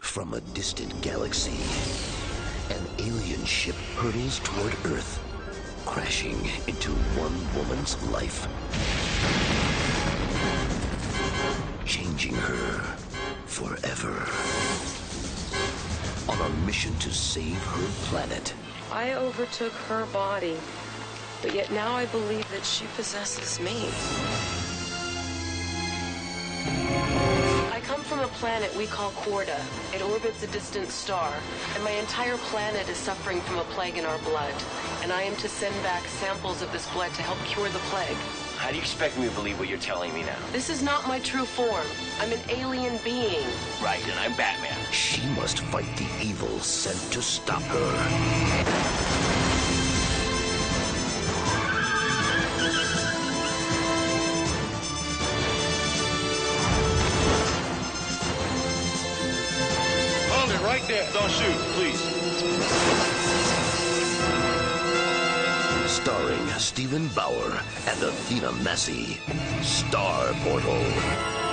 From a distant galaxy, an alien ship hurtles toward Earth, crashing into one woman's life. Changing her forever. On a mission to save her planet. I overtook her body, but yet now I believe that she possesses me. Planet we call Quarda. It orbits a distant star, and my entire planet is suffering from a plague in our blood. And I am to send back samples of this blood to help cure the plague. How do you expect me to believe what you're telling me now? This is not my true form. I'm an alien being. Right, and I'm Batman. She must fight the evil sent to stop her. Right there. Don't shoot, please. Starring Steven Bauer and Athena Massey. Star Portal.